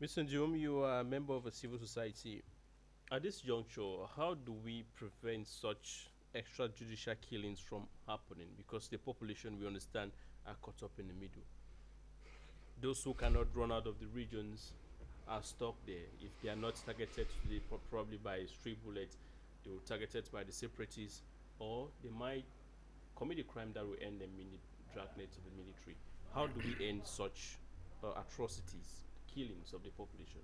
Mr. Njum, you are a member of a civil society. At this juncture, how do we prevent such extrajudicial killings from happening? Because the population, we understand, are caught up in the middle. Those who cannot run out of the regions are stuck there. If they are not targeted today, probably by a stray bullets, they will targeted by the separatists, or they might commit a crime that will end them mini dragnet to the military. How do we end such uh, atrocities, killings of the population?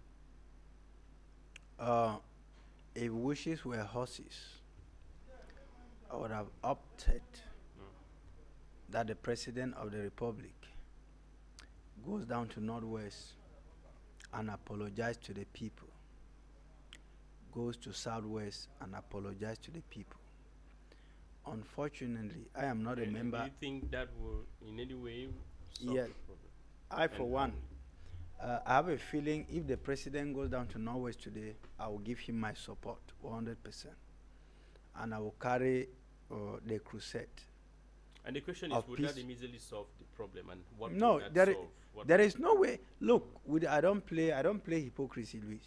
Uh, if wishes were horses, I would have opted mm. that the President of the Republic goes down to Northwest and apologize to the people, goes to Southwest and apologize to the people. Unfortunately, I am not and a member. Do you think that will in any way solve yes, the problem? I, for and one, uh, I have a feeling if the president goes down to Norway today, I will give him my support 100%. And I will carry uh, the crusade. And the question is, would peace. that immediately solve the problem? And what no, there, there is no way. Look, I don't play. I don't play hypocrisy, Luis.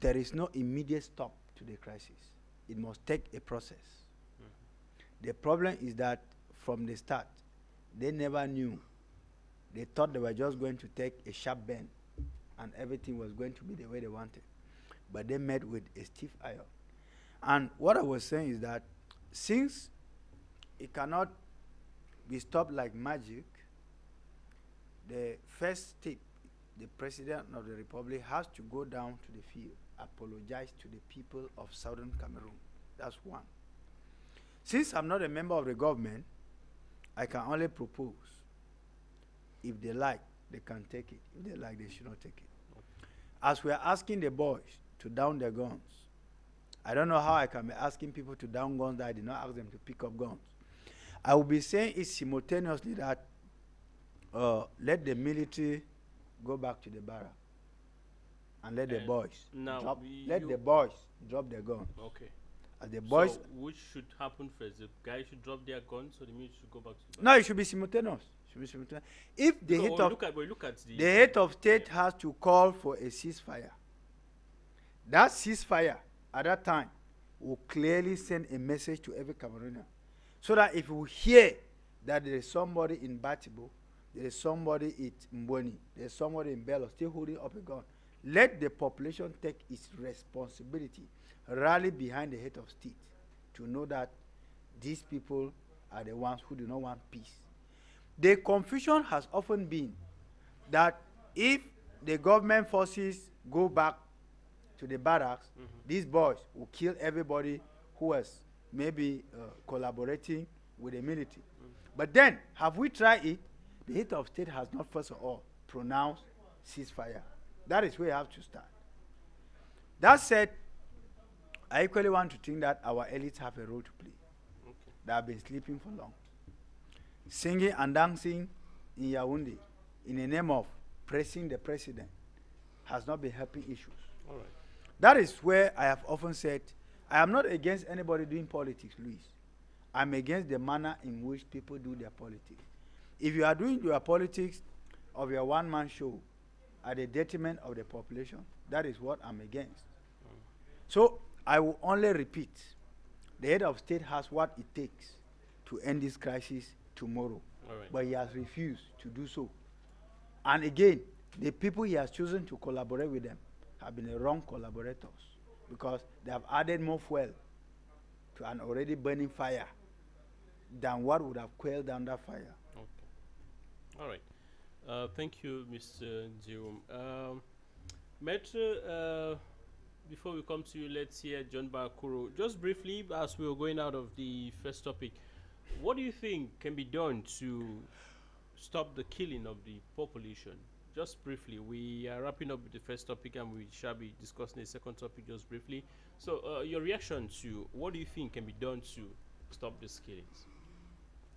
There is no immediate stop to the crisis. It must take a process. Mm -hmm. The problem is that from the start, they never knew they thought they were just going to take a sharp bend and everything was going to be the way they wanted. But they met with a stiff iron. And what I was saying is that since it cannot be stopped like magic, the first step, the President of the Republic has to go down to the field, apologize to the people of Southern Cameroon. That's one. Since I'm not a member of the government, I can only propose if they like, they can take it. If they like, they should not take it. As we are asking the boys to down their guns, I don't know how I can be asking people to down guns that I did not ask them to pick up guns. I will be saying it simultaneously that uh, let the military go back to the barrack and let and the boys drop, let the boys drop their guns. Okay. As the boys. So which should happen first? The guys should drop their guns, or the military should go back to the. No, it should be simultaneous. If the head of at, look at the, the head of state yeah. has to call for a ceasefire, that ceasefire at that time will clearly send a message to every Cameroonian, so that if we hear that there is somebody in Batibo, there is somebody in Mboni, there is somebody in Bello still holding up a gun, let the population take its responsibility, rally behind the head of state, to know that these people are the ones who do not want peace the confusion has often been that if the government forces go back to the barracks, mm -hmm. these boys will kill everybody who was maybe uh, collaborating with the military. Mm -hmm. But then, have we tried it? The head of state has not, first of all, pronounced ceasefire. That is where you have to start. That said, I equally want to think that our elites have a role to play. Okay. They have been sleeping for long singing and dancing in Yaoundé in the name of praising the president has not been helping issues. All right. That is where I have often said, I am not against anybody doing politics, Luis. I'm against the manner in which people do their politics. If you are doing your politics of your one-man show at the detriment of the population, that is what I'm against. Mm. So I will only repeat, the head of state has what it takes to end this crisis tomorrow. But he has refused to do so. And again, the people he has chosen to collaborate with them have been the wrong collaborators because they have added more fuel to an already burning fire than what would have quelled down that fire. Okay. All right. Uh, thank you, Mr. Jerome. Um, Metro, uh, before we come to you, let's hear John Bakuro. Just briefly, as we were going out of the first topic, what do you think can be done to stop the killing of the population? Just briefly, we are wrapping up with the first topic and we shall be discussing the second topic just briefly. So, uh, your reaction to what do you think can be done to stop these killings?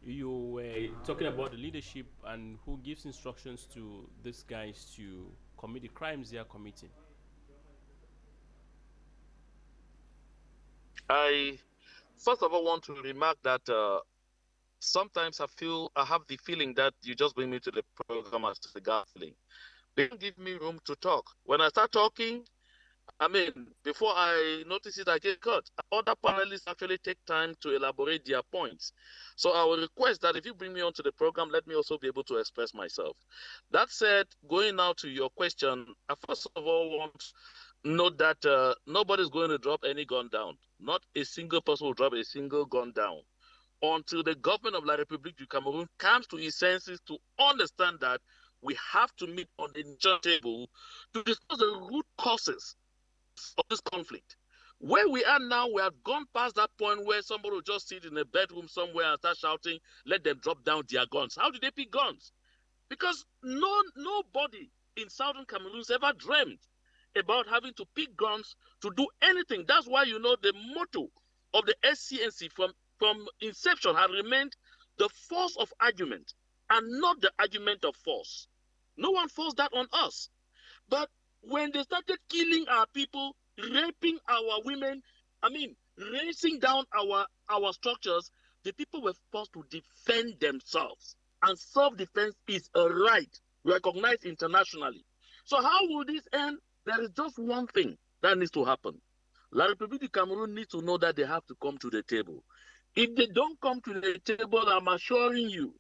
You were talking about the leadership and who gives instructions to these guys to commit the crimes they are committing. I first of all want to remark that uh, sometimes I feel I have the feeling that you just bring me to the program as the feeling. They don't give me room to talk. When I start talking, I mean, before I notice it, I get cut. Other panelists actually take time to elaborate their points. So I will request that if you bring me onto the program, let me also be able to express myself. That said, going now to your question, I first of all want to note that uh, nobody's going to drop any gun down. Not a single person will drop a single gun down until the government of La République du Cameroon comes to its senses to understand that we have to meet on the table to discuss the root causes of this conflict. Where we are now, we have gone past that point where somebody will just sit in a bedroom somewhere and start shouting, let them drop down their guns. How did they pick guns? Because no nobody in southern Cameroon ever dreamed about having to pick guns to do anything. That's why you know the motto of the SCNC from, from inception had remained the force of argument and not the argument of force. No one forced that on us. But when they started killing our people, raping our women, I mean, racing down our our structures, the people were forced to defend themselves. And self-defense is a right recognized internationally. So how will this end? There is just one thing that needs to happen. La République du Cameroon needs to know that they have to come to the table. If they don't come to the table, I'm assuring you,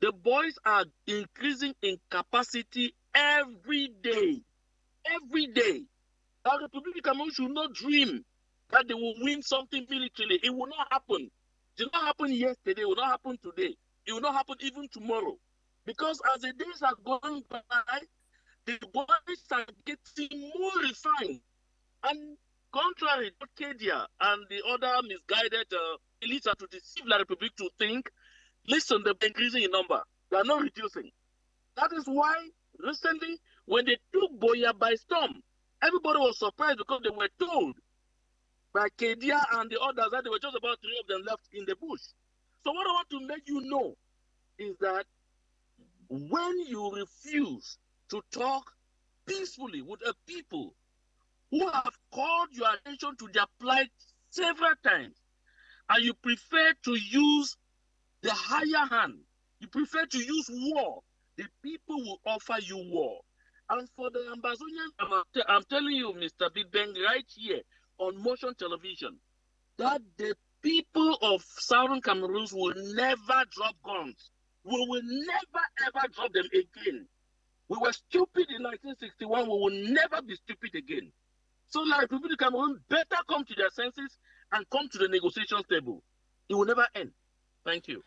the boys are increasing in capacity every day every day. Our Republic Cameroon should not dream that they will win something militarily. It will not happen. It did not happen yesterday. It will not happen today. It will not happen even tomorrow. Because as the days are going by, the boys are getting more refined. And contrary to Kedia and the other misguided uh, elites to deceive La Republic to think, listen, they're increasing in number. They are not reducing. That is why recently when they took Boya by storm, everybody was surprised because they were told by Kedia and the others that there were just about three of them left in the bush. So what I want to make you know is that when you refuse to talk peacefully with a people who have called your attention to their plight several times, and you prefer to use the higher hand, you prefer to use war, the people will offer you war. And for the Ambazonians, I'm, I'm telling you, Mr. Big right here on motion television, that the people of Southern Cameroon will never drop guns. We will never ever drop them again. We were stupid in 1961. We will never be stupid again. So, like people in Cameroon better come to their senses and come to the negotiation table. It will never end. Thank you.